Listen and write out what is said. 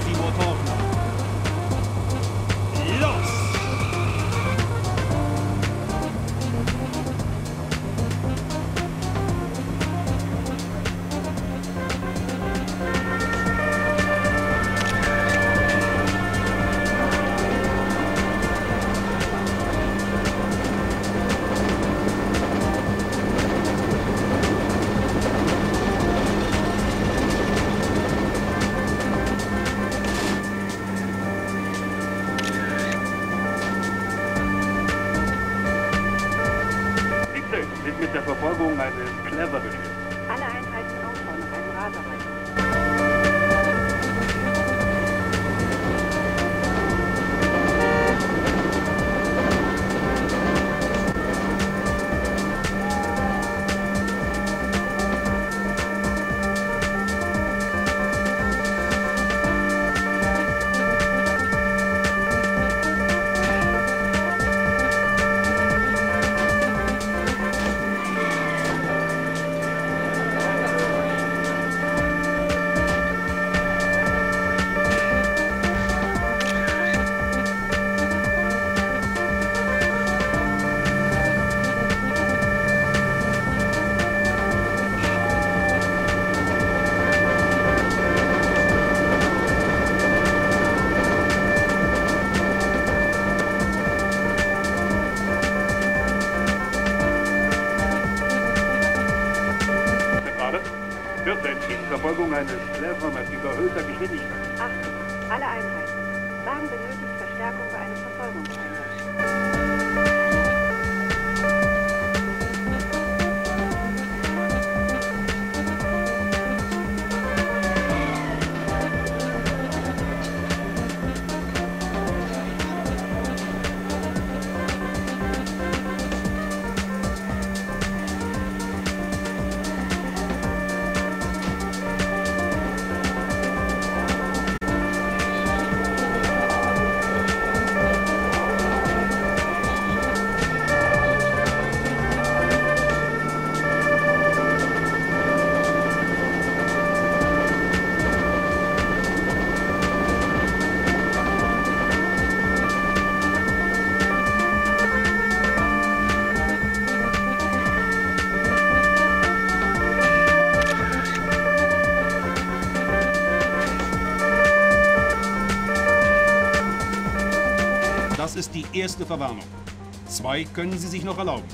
Ski will call Verfolgung eines Clever-Befehls. Alle Einheiten Ausschau nach einem Radarhalter. Verfolgung eines Clever mit überhöhter Geschwindigkeit. Achtung, alle Einheiten. Bahn benötigt Verstärkung bei einem Verfolgungseinsatz. Erste Verwarnung. Zwei können Sie sich noch erlauben.